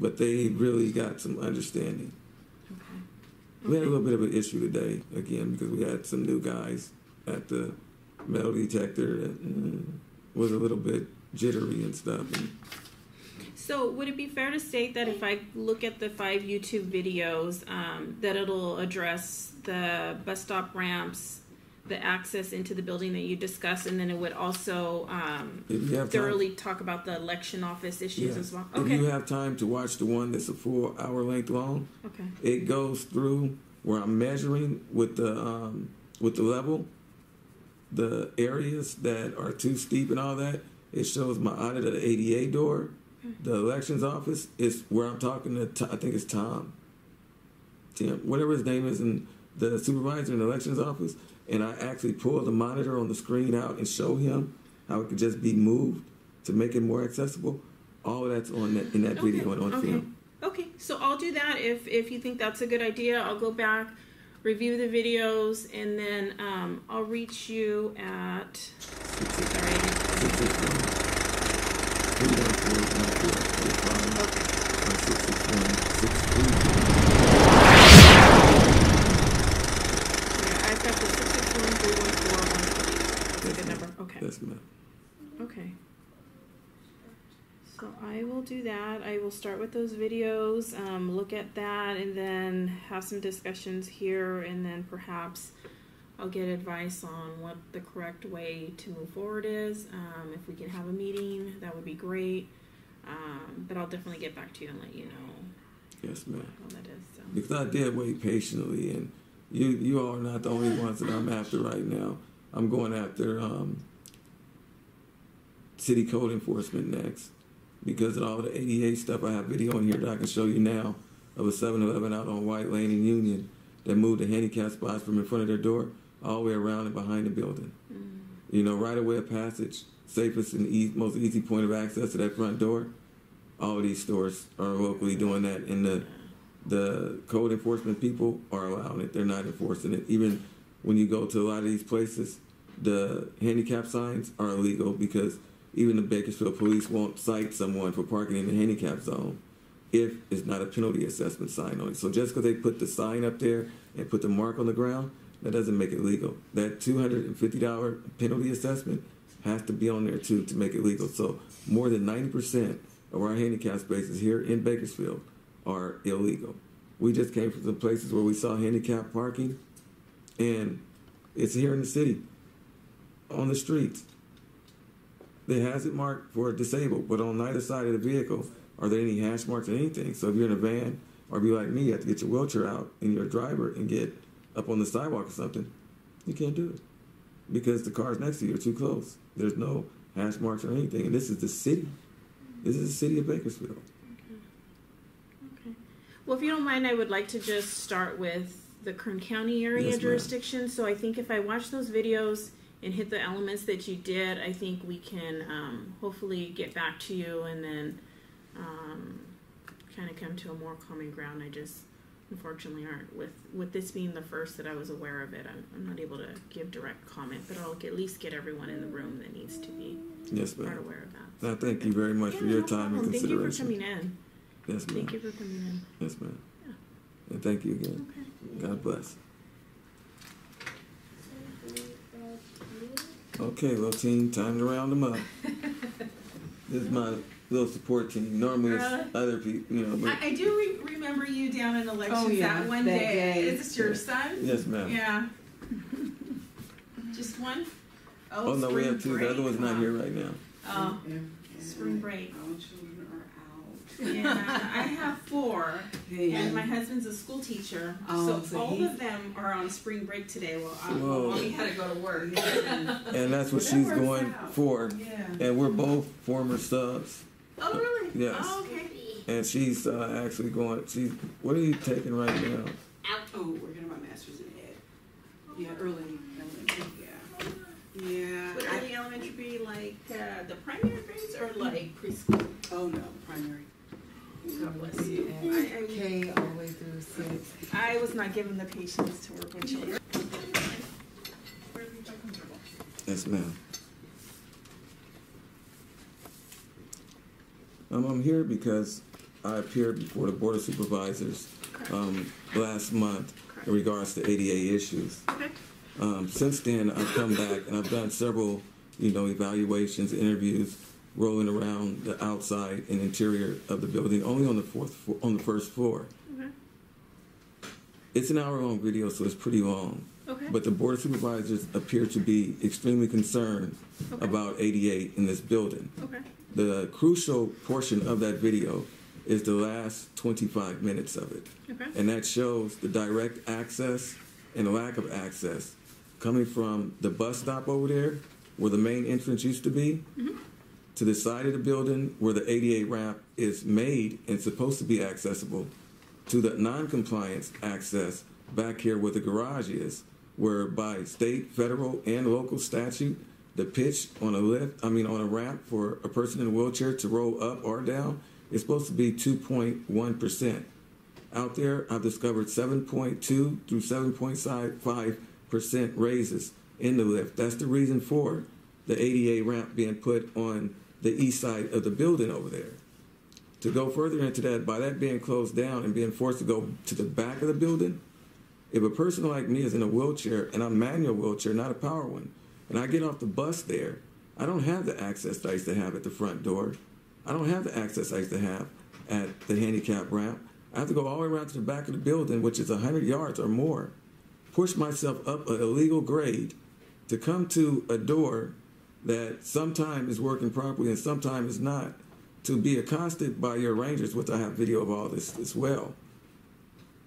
but they really got some understanding. Okay. We had a little bit of an issue today again because we had some new guys at the metal detector that mm, was a little bit jittery and stuff. And So, would it be fair to state that if I look at the five YouTube videos, um, that it'll address the bus stop ramps, the access into the building that you discussed, and then it would also um, if you have time, thoroughly talk about the election office issues as well? if Okay. you have time to watch the one that's a full hour length long, okay. it goes through where I'm measuring with the um, with the level, the areas that are too steep and all that. It shows my audit of the ADA door. The elections office is where I'm talking to. T- I think it's Tom. Tim, whatever his name is, and the supervisor in the elections office. And I actually pull the monitor on the screen out and show him how it could just be moved to make it more accessible. All of that's on that in that video and on okay. film. Okay, so I'll do that if if you think that's a good idea. I'll go back, review the videos, and then um, I'll reach you at. Sorry. Six six one. Three one four one four eight five. Okay. Or six six one six three. Yeah, I've got the six six one three one four one three. That's a Yes, good ma'am. number. Okay. Yes, ma'am. Okay. So I will do that. I will start with those videos, um, look at that, and then have some discussions here, and then perhaps I'll get advice on what the correct way to move forward is. Um, if we can have a meeting, that would be great. Um, but I'll definitely get back to you and let you know Yes, ma'am. that is. So. Because I did wait patiently, and you you are not the only ones that I'm after right now. I'm going after um, city code enforcement next because of all the ADA stuff. I have video in here that I can show you now of a 7-Eleven out on White Lane in Union that moved the handicap spots from in front of their door all the way around and behind the building. Mm. You know, right away a passage, safest and e- most easy point of access to that front door. All of these stores are locally doing that, and the the code enforcement people are allowing it. They're not enforcing it. Even when you go to a lot of these places, the handicap signs are illegal because even the Bakersfield police won't cite someone for parking in the handicap zone if it's not a penalty assessment sign on it. So just because they put the sign up there and put the mark on the ground, that doesn't make it legal. That $250 penalty assessment has to be on there too to make it legal. So more than 90% of our handicap spaces here in Bakersfield are illegal. We just came from some places where we saw handicap parking, and it's here in the city, on the streets. Has it marked for disabled, but on neither side of the vehicle are there any hash marks or anything. So if you're in a van, or if you're like me, you have to get your wheelchair out and you're a driver and get up on the sidewalk or something, you can't do it because the cars next to you are too close. There's no hash marks or anything, and this is the city. This is the city of Bakersfield. Okay. okay. Well, if you don't mind, I would like to just start with the Kern County area Yes, jurisdiction. So I think if I watch those videos and hit the elements that you did, I think we can um, hopefully get back to you and then um, kind of come to a more common ground. I just unfortunately aren't with with this being the first that I was aware of it. I'm, I'm not able to give direct comment, but I'll at least get everyone in the room that needs to be Yes, ma'am. aware of that. Now, thank you very much for your no time and consideration. Thank you for coming in. Yes, ma'am. Thank you for coming in. Yes, ma'am. Yeah. And thank you again. Okay. God bless. Okay, little team, time to round them up. this is my little support team. Normally it's Really? other people, you know. But I, I do re- remember you down in elections Oh, yeah, that one that day. day. Is this your Yeah. son? yes, ma'am. Yeah. Just one? Oh, oh no, we have two. The other break. one's not here right now. Oh, Yeah. spring break. All children are out. Yeah, I have four, Yeah. and my husband's a school teacher, Oh, so, so all he's- of them are on spring break today. Well, I, Whoa. well, mommy had to go to work. And that's what Well, that she's works going out. for. Yeah. And we're both former subs. oh, really? Yes. Oh, okay. And she's uh, actually going. She's. What are you taking right now? Oh, we're getting my master's in ed. Yeah, early elementary. Yeah. Yeah. Would I- early elementary be like uh, the primary grades or like preschool? oh no, primary. God bless you. Yeah. I, I, K all the way through six. I was not given the patience to work with children. Wherever you feel comfortable. Yes, ma'am. Um, I'm here because I appeared before the Board of Supervisors um, last month in regards to ADA issues. Okay. Um, since then, I've come back and I've done several, you know, evaluations, interviews, rolling around the outside and interior of the building, only on the fourth, on the first floor. Okay. It's an hour-long video, so it's pretty long. Okay. But the Board of Supervisors appear to be extremely concerned Okay. about ADA in this building. Okay. The crucial portion of that video is the last 25 minutes of it. Okay. And that shows the direct access and the lack of access coming from the bus stop over there, where the main entrance used to be, mm-hmm. To the side of the building where the ADA ramp is made and supposed to be accessible, to the non-compliance access back here where the garage is, where by state, federal, and local statute, the pitch on a lift, I mean on a ramp for a person in a wheelchair to roll up or down is supposed to be 2.1%. Out there, I've discovered 7.2 through 7.5% raises in the lift. That's the reason for the ADA ramp being put on the east side of the building over there. To go further into that, by that being closed down and being forced to go to the back of the building, if a person like me is in a wheelchair and I'm manual wheelchair, not a power one, and I get off the bus there, I don't have the access that I used to have at the front door. I don't have the access I used to have at the handicap ramp. I have to go all the way around to the back of the building, which is 100 yards or more, push myself up an illegal grade to come to a door that sometimes is working properly and sometimes is not, to be accosted by your rangers, which I have video of all this as well.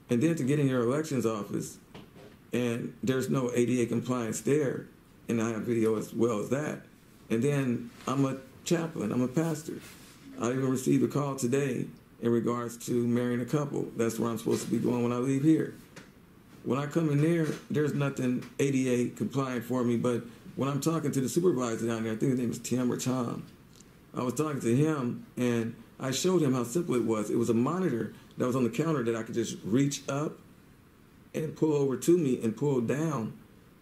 And then to get in your elections office and there's no ADA compliance there, and I have video as well as that. And then I'm a chaplain, I'm a pastor. I even received a call today in regards to marrying a couple. That's where I'm supposed to be going when I leave here. When I come in there, there's nothing ADA compliant for me, but when I'm talking to the supervisor down there, I think his name is Tim or Tom, I was talking to him and I showed him how simple it was. It was a monitor that was on the counter that I could just reach up and pull over to me and pull down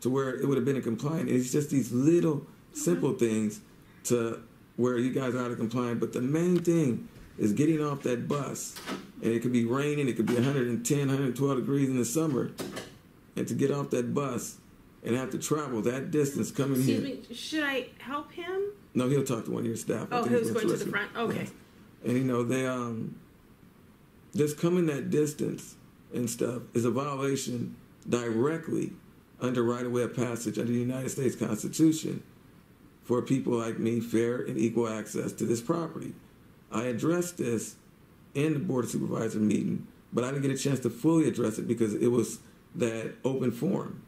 to where it would have been in compliant. It's just these little simple things to where you guys are out of compliant. But the main thing is getting off that bus. And it could be raining, it could be 110, 112 degrees in the summer. And to get off that bus and have to travel that distance coming Excuse here. me. Should I help him? No, he'll talk to one of your staff. Oh, he's who's going to the front? Okay. And you know, they um just coming that distance and stuff is a violation directly under right of way of passage under the United States Constitution for people like me fair and equal access to this property. I addressed this in the Board of Supervisor meeting, but I didn't get a chance to fully address it because it was that open forum.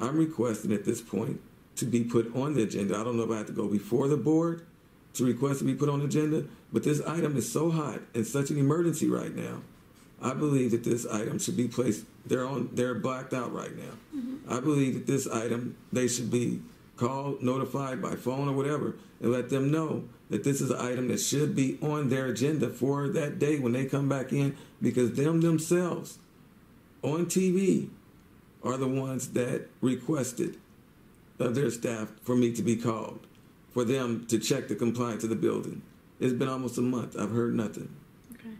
I'm requesting at this point to be put on the agenda. I don't know if I have to go before the board to request to be put on the agenda, but this item is so hot and such an emergency right now. I believe that this item should be placed. They're on. They're blacked out right now. Mm-hmm. I believe that this item they should be called, notified by phone or whatever, and let them know that this is an item that should be on their agenda for that day when they come back in, because them themselves on TV are the ones that requested of their staff for me to be called, for them to check the compliance of the building. It's been almost a month. I've heard nothing. Okay.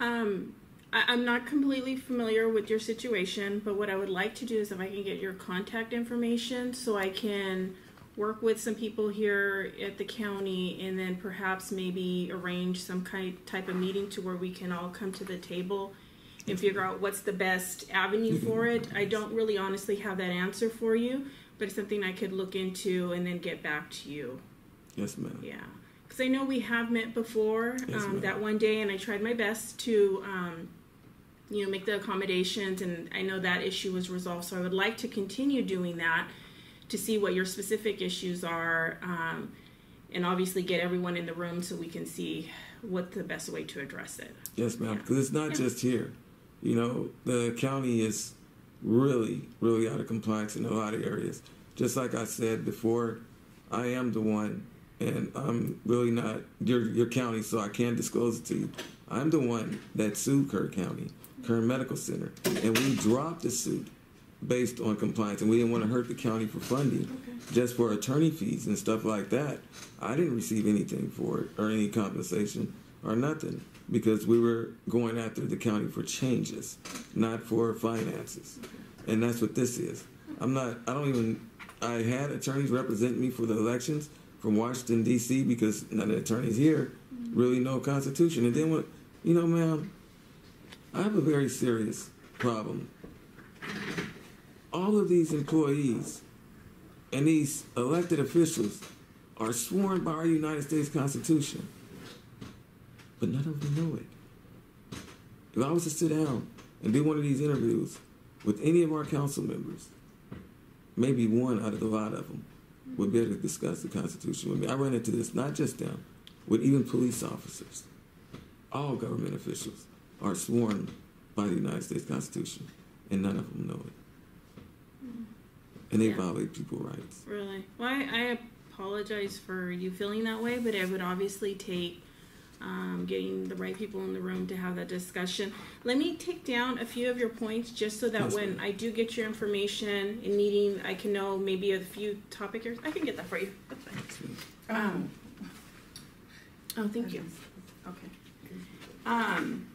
Um, I, I'm not completely familiar with your situation, but what I would like to do is if I can get your contact information so I can work with some people here at the county and then perhaps maybe arrange some kind type of meeting to where we can all come to the table and figure out what's the best avenue for it. I don't really honestly have that answer for you, but it's something I could look into and then get back to you. Yes, ma'am. Yeah, because I know we have met before Yes, um, that one day, and I tried my best to, um, you know, make the accommodations, and I know that issue was resolved. So I would like to continue doing that to see what your specific issues are, um, and obviously get everyone in the room so we can see what the best way to address it. Yes, ma'am. Yeah. Because it's not Yeah. just here. You know, the county is really, really out of compliance in a lot of areas. Just like I said before, I am the one, and I'm really not your your county, so I can't disclose it to you. I'm the one that sued Kern County, Kern Medical Center, and we dropped the suit based on compliance, and we didn't want to hurt the county for funding, just for attorney fees and stuff like that. I didn't receive anything for it or any compensation or nothing. Because we were going after the county for changes, not for finances. And that's what this is. I'm not, I don't even, I had attorneys represent me for the elections from Washington, D.C., because none of the attorneys here really know Constitution. And then, what, you know, ma'am, I have a very serious problem. All of these employees and these elected officials are sworn by our United States Constitution, but none of them know it. If I was to sit down and do one of these interviews with any of our council members, maybe one out of the lot of them would be able to discuss the Constitution with me. I run into this not just them, with even police officers. All government officials are sworn by the United States Constitution, and none of them know it. Mm-hmm. And they Yeah. violate people's rights. Really? Well, I, I apologize for you feeling that way, but it would obviously take um, getting the right people in the room to have that discussion. Let me take down a few of your points just so that Yes, when ma'am. I do get your information in meeting, I can know maybe a few topic areas. I can get that for you. That's fine. Um, Oh, thank you. okay. Um,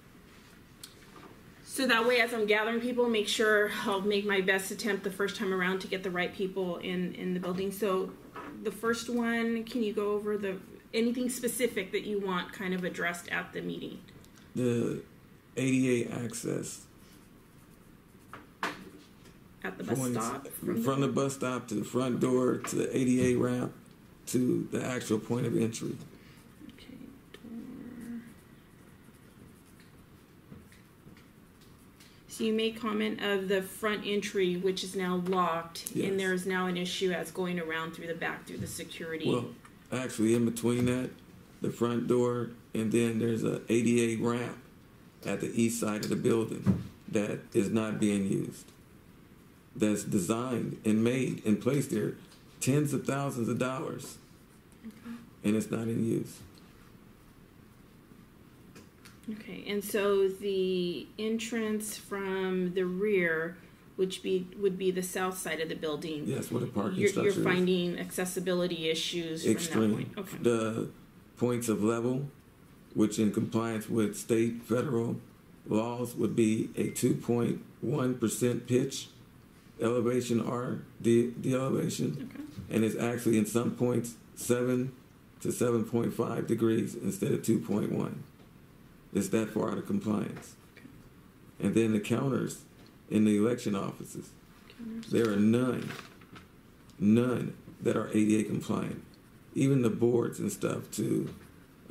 so that way, as I'm gathering people, make sure I'll make my best attempt the first time around to get the right people in in the building. So, the first one, can you go over the anything specific that you want kind of addressed at the meeting? The ADA access At the bus stop? from, the bus stop to the front door to the ADA ramp to the actual point of entry. Okay, door. So you made comment of the front entry, which is now locked, Yes. and there is now an issue as going around through the back through the security. Well, actually, in between that, the front door, and then there's a ADA ramp at the east side of the building that is not being used. That's designed and made and placed there tens of thousands of dollars, and it's not in use. Okay, and so the entrance from the rear, which be would be the south side of the building. Yes, what a parking You're, structure you're finding accessibility issues from that extreme. point. Okay. The points of level, which in compliance with state, federal laws would be a 2.1% pitch elevation or the, the elevation. Okay. And it's actually in some points 7 to 7.5 degrees instead of 2.1. It's that far out of compliance. And then the counters in the election offices, there are none, none that are ADA compliant. Even the boards and stuff to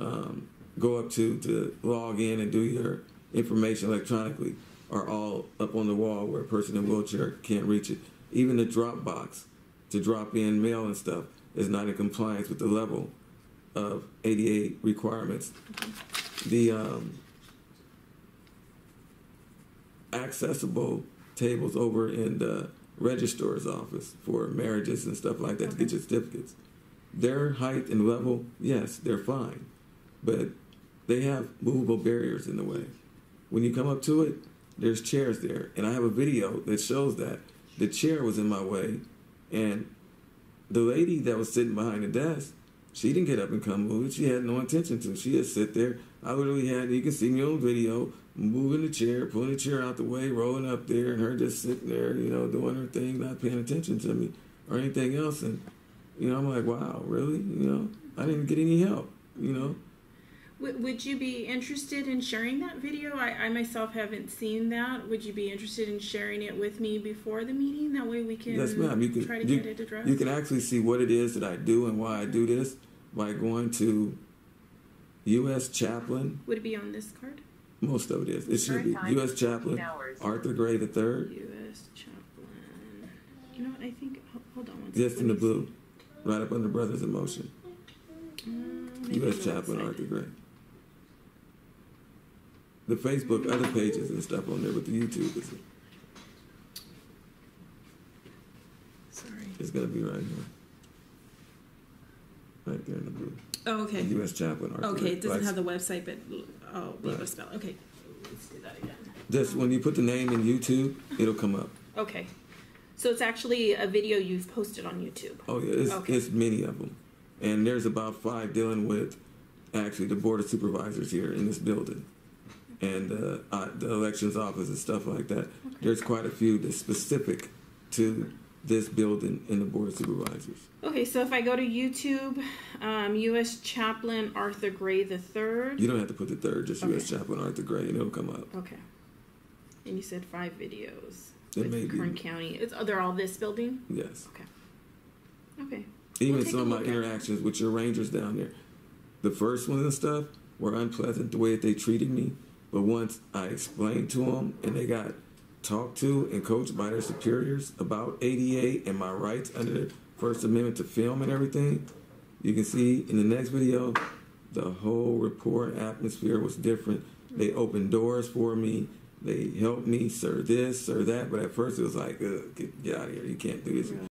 um, go up to to log in and do your information electronically are all up on the wall where a person in a wheelchair can't reach it. Even the drop box to drop in mail and stuff is not in compliance with the level of ADA requirements. The um, accessible tables over in the registrar's office for marriages and stuff like that to get your certificates. Their height and level, yes, they're fine, but they have movable barriers in the way. When you come up to it, there's chairs there, and I have a video that shows that the chair was in my way, and the lady that was sitting behind the desk, she didn't get up and come move. She had no intention to. She just sit there. I literally had, you can see me on video, moving the chair, pulling the chair out the way, rolling up there, and her just sitting there, you know, doing her thing, not paying attention to me or anything else. And, you know, I'm like, wow, really? You know, I didn't get any help, you know? Would, you be interested in sharing that video? I, I myself haven't seen that. Would you be interested in sharing it with me before the meeting? That way we can Yes, ma'am. You can, try to you, get it addressed. you can actually see what it is that I do and why I do this by going to U.S. Chaplain. Would it be on this card? Most of it is. It should be U.S. Chaplain Arthur Gray the third. U.S. Chaplain. You know what? I think. Hold on one Just in the Let me blue, right up under Brothers in Motion. see. Uh, U.S. Chaplain website. Arthur Gray. The Facebook, other pages and stuff on there, but the YouTube is Sorry. it's gonna be right here, right there in the blue. Oh, okay. U.S. Chaplain Arthur Okay, it doesn't Like, have the website, but I'll be able to Right. spell. it. Okay. Let's do that again. Just when you put the name in YouTube, it'll come up. Okay. So it's actually a video you've posted on YouTube. Oh yeah, it's, Okay. it's many of them, and there's about five dealing with actually the board of supervisors here in this building. and uh, uh, the elections office and stuff like that. There's quite a few that's specific to this building and the board of supervisors. Okay, so if I go to YouTube, um, U.S. Chaplain Arthur Gray the third. You don't have to put the third, just U.S. Chaplain Arthur Gray, and it'll come up. Okay. And you said five videos It may. Kern County. It's oh, they're all this building. Yes. Okay. Okay. Even We'll some of my interactions with your rangers down there, the first ones and stuff were unpleasant the way that they treated me. But once I explained to them and they got talked to and coached by their superiors about ADA and my rights under the First Amendment to film and everything, you can see in the next video, the whole report atmosphere was different. They opened doors for me. They helped me, sir, this, sir, that. But at first it was like, get, get out of here. You can't do this.